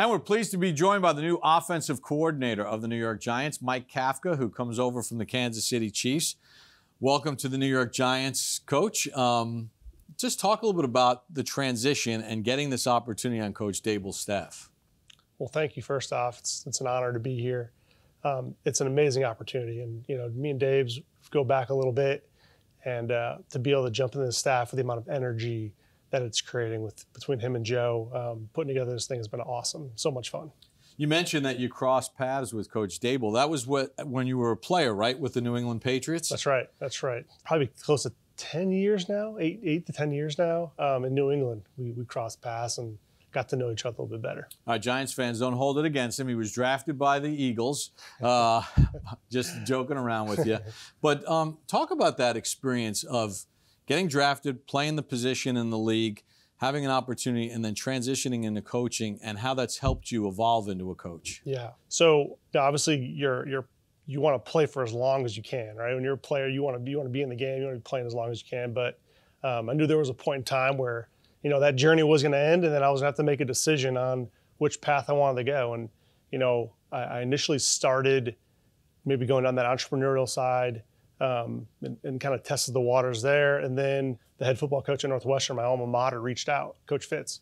And we're pleased to be joined by the new offensive coordinator of the New York Giants, Mike Kafka, who comes over from the Kansas City Chiefs. Welcome to the New York Giants, Coach. Um, just talk a little bit about the transition and getting this opportunity on Coach Daboll's staff. Well, thank you. First off, it's, it's an honor to be here. Um, it's an amazing opportunity, and you know, me and Dave's go back a little bit, and uh, to be able to jump into the staff with the amount of energy that it's creating with between him and Joe. Um, putting together this thing has been awesome. So much fun. You mentioned that you crossed paths with Coach Daboll. That was what when you were a player, right, with the New England Patriots. That's right. That's right. Probably close to ten years now, eight eight to ten years now. Um, in New England, we we crossed paths and got to know each other a little bit better. All right, Giants fans, don't hold it against him. He was drafted by the Eagles. Uh, just joking around with you. But um, talk about that experience of getting drafted, playing the position in the league, having an opportunity, and then transitioning into coaching, and how that's helped you evolve into a coach. Yeah. So obviously, you're you're you want to play for as long as you can, right? When you're a player, you want to be you want to be in the game, you want to be playing as long as you can. But um, I knew there was a point in time where you know that journey was going to end, and then I was going to have to make a decision on which path I wanted to go. And you know, I, I initially started maybe going down that entrepreneurial side um, and, and kind of tested the waters there. And then the head football coach at Northwestern, my alma mater, reached out, Coach Fitz,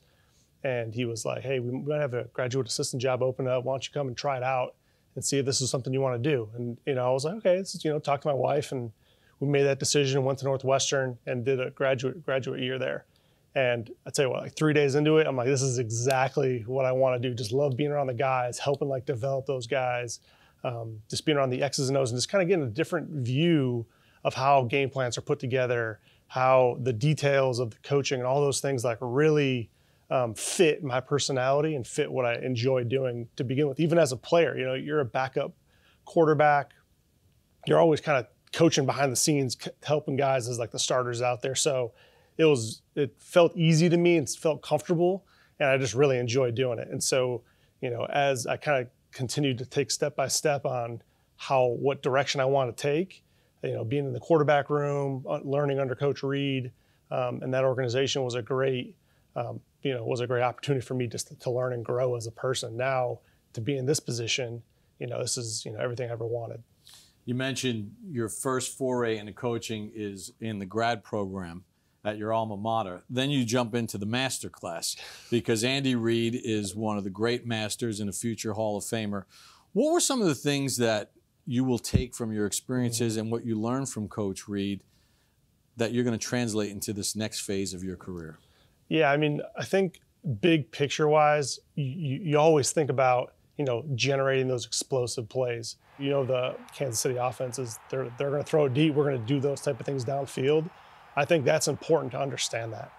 and he was like, "Hey, we might have a graduate assistant job open up. Why don't you come and try it out and see if this is something you want to do?" And you know, I was like, "Okay." This is, you know, talked to my wife, and we made that decision. And went to Northwestern and did a graduate graduate year there. And I tell you what, like three days into it, I'm like, this is exactly what I want to do. Just love being around the guys, helping like develop those guys, um, just being around the X's and O's, and just kind of getting a different view of how game plans are put together, how the details of the coaching and all those things like really um, fit my personality and fit what I enjoy doing to begin with. Even as a player, you know, you're a backup quarterback. You're always kind of coaching behind the scenes, helping guys as like the starters out there. So it was it felt easy to me and felt comfortable, and I just really enjoyed doing it. And so you know, as I kind of continued to take step by step on how what direction I want to take, you know, being in the quarterback room, uh, learning under Coach Reid, um, and that organization was a great, um, you know, was a great opportunity for me just to, to, learn and grow as a person. Now to be in this position, you know, this is you know everything I ever wanted. You mentioned your first foray into coaching is in the grad program at your alma mater. Then you jump into the master class because Andy Reid is one of the great masters and a future Hall of Famer. What were some of the things that you will take from your experiences and what you learned from Coach Reid that you're going to translate into this next phase of your career? Yeah, I mean, I think big picture wise, you, you always think about you know generating those explosive plays. You know, the Kansas City offenses they're they're going to throw deep. We're going to do those type of things downfield. I think that's important to understand that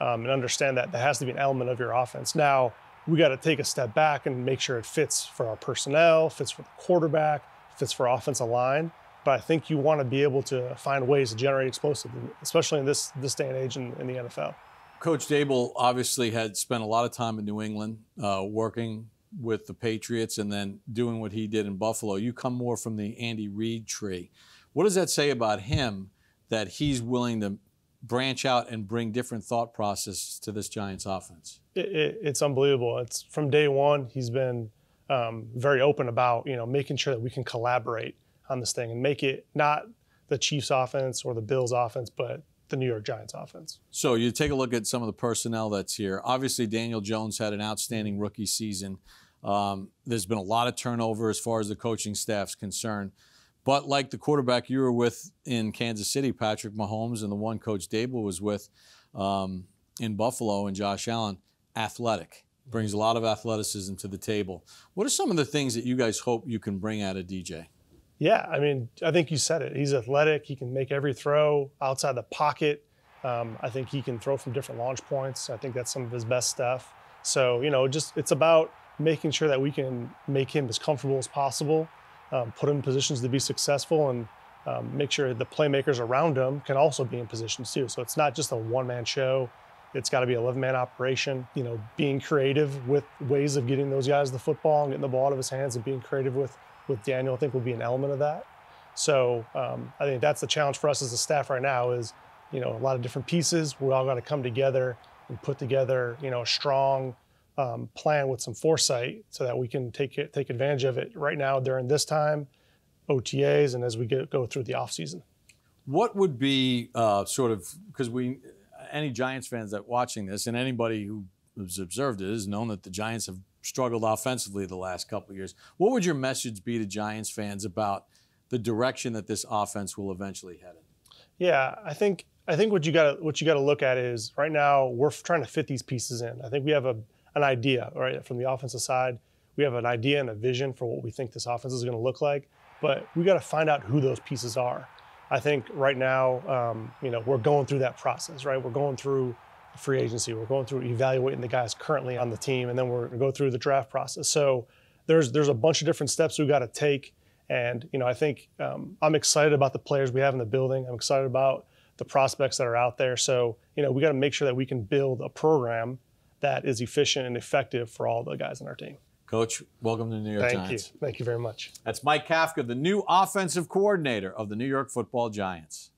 um, and understand that there has to be an element of your offense. Now, we got to take a step back and make sure it fits for our personnel, fits for the quarterback, fits for offensive line. But I think you want to be able to find ways to generate explosive, especially in this this day and age in, in the NFL. Coach Daboll obviously had spent a lot of time in New England uh, working with the Patriots and then doing what he did in Buffalo. You come more from the Andy Reid tree. What does that say about him that he's willing to branch out and bring different thought processes to this Giants offense? It, it, it's unbelievable. It's from day one. He's been um, very open about you know making sure that we can collaborate on this thing and make it not the Chiefs offense or the Bills offense, but the New York Giants offense. So you take a look at some of the personnel that's here. Obviously, Daniel Jones had an outstanding rookie season. Um, there's been a lot of turnover as far as the coaching staff's concerned. But like the quarterback you were with in Kansas City, Patrick Mahomes, and the one Coach Daboll was with um, in Buffalo and Josh Allen, athletic. Brings a lot of athleticism to the table. What are some of the things that you guys hope you can bring out of DJ? Yeah, I mean, I think you said it. He's athletic. He can make every throw outside the pocket. Um, I think he can throw from different launch points. I think that's some of his best stuff. So, you know, just it's about making sure that we can make him as comfortable as possible um, put him in positions to be successful and um, make sure the playmakers around him can also be in positions too. So it's not just a one man show. It's got to be a 11 man operation. You know, being creative with ways of getting those guys the football and getting the ball out of his hands and being creative with, with Daniel, I think will be an element of that. So um, I think that's the challenge for us as a staff right now is, you know, a lot of different pieces. We all got to come together and put together, you know, a strong um, plan with some foresight so that we can take it, take advantage of it right now during this time, OTAs, and as we get, go through the off season. What would be uh, sort of because we any Giants fans that watching this and anybody who has observed it has known that the Giants have struggled offensively the last couple of years. What would your message be to Giants fans about the direction that this offense will eventually head in? Yeah, I think I think what you got what you got to look at is right now we're trying to fit these pieces in. I think we have a an idea right from the offensive side. We have an idea and a vision for what we think this offense is going to look like, but we got to find out who those pieces are. I think right now, um, you know, we're going through that process, right? We're going through free agency. We're going through evaluating the guys currently on the team, and then we're going to go through the draft process. So there's there's a bunch of different steps we got to take, and you know, I think um, I'm excited about the players we have in the building. I'm excited about the prospects that are out there. So you know, we got to make sure that we can build a program that is efficient and effective for all the guys on our team. Coach, welcome to the New York Thank Giants. you. Thank you very much. That's Mike Kafka, the new offensive coordinator of the New York Football Giants.